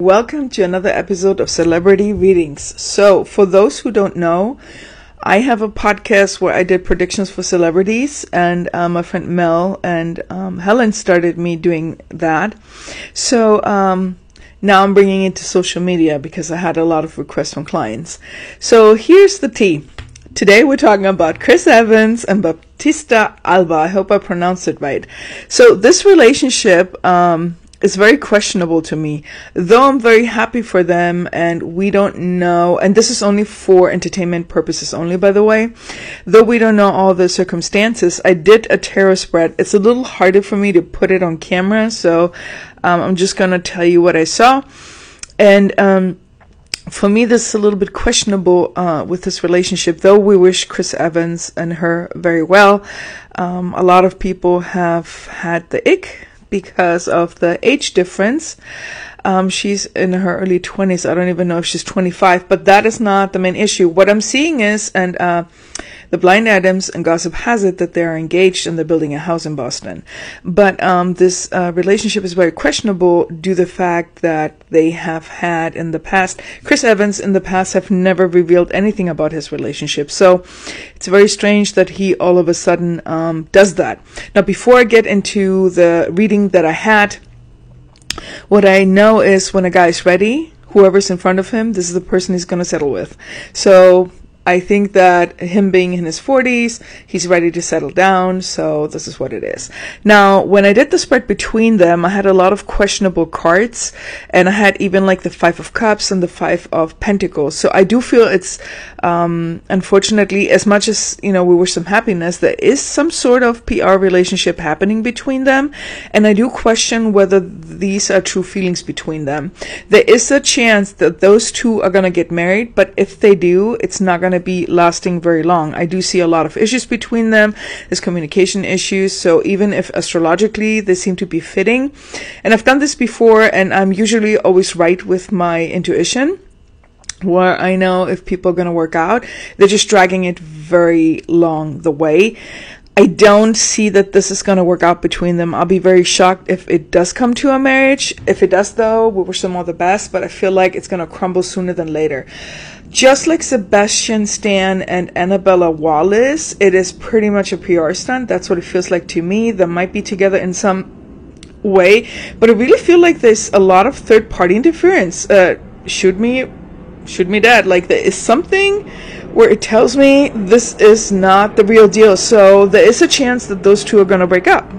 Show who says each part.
Speaker 1: Welcome to another episode of Celebrity Readings. So, for those who don't know, I have a podcast where I did predictions for celebrities, and uh, my friend Mel and um, Helen started me doing that. So, um, now I'm bringing it to social media because I had a lot of requests from clients. So, here's the tea. Today we're talking about Chris Evans and Baptista Alba. I hope I pronounced it right. So, this relationship, um, is very questionable to me. Though I'm very happy for them and we don't know, and this is only for entertainment purposes only, by the way. Though we don't know all the circumstances, I did a tarot spread. It's a little harder for me to put it on camera, so um, I'm just gonna tell you what I saw. And, um, for me, this is a little bit questionable uh, with this relationship. Though we wish Chris Evans and her very well, um, a lot of people have had the ick because of the age difference. Um, she's in her early 20s. I don't even know if she's 25, but that is not the main issue. What I'm seeing is, and uh, the blind items and Gossip has it that they're engaged and they're building a house in Boston. But um, this uh, relationship is very questionable due to the fact that they have had in the past, Chris Evans in the past have never revealed anything about his relationship. So it's very strange that he all of a sudden um, does that. Now, before I get into the reading that I had, what I know is when a guy is ready, whoever's in front of him, this is the person he's going to settle with. So I think that him being in his 40s, he's ready to settle down, so this is what it is. Now, when I did the spread between them, I had a lot of questionable cards, and I had even like the Five of Cups and the Five of Pentacles. So I do feel it's, um, unfortunately, as much as, you know, we wish some happiness, there is some sort of PR relationship happening between them, and I do question whether these are true feelings between them. There is a chance that those two are gonna get married, but if they do, it's not gonna going to be lasting very long. I do see a lot of issues between them. There's communication issues. So even if astrologically they seem to be fitting, and I've done this before, and I'm usually always right with my intuition where I know if people are going to work out, they're just dragging it very long the way. I don't see that this is going to work out between them. I'll be very shocked if it does come to a marriage. If it does, though, we wish them all the best, but I feel like it's going to crumble sooner than later. Just like Sebastian Stan and Annabella Wallis, it is pretty much a PR stunt. That's what it feels like to me. They might be together in some way, but I really feel like there's a lot of third party interference. Uh, shoot me, shoot me dead. Like there is something where it tells me this is not the real deal. So there is a chance that those two are going to break up.